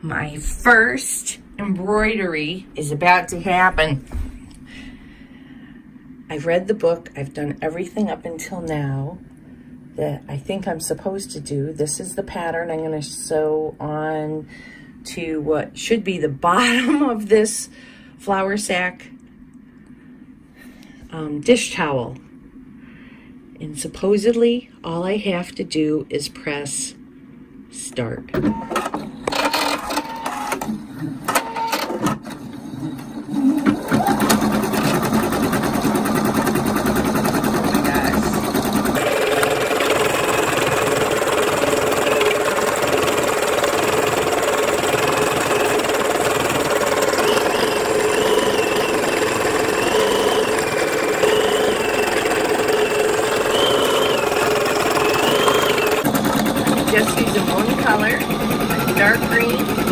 my first embroidery is about to happen. I've read the book. I've done everything up until now that I think I'm supposed to do. This is the pattern I'm going to sew on to what should be the bottom of this flour sack um, dish towel. And supposedly all I have to do is press start. Just using one color, dark green,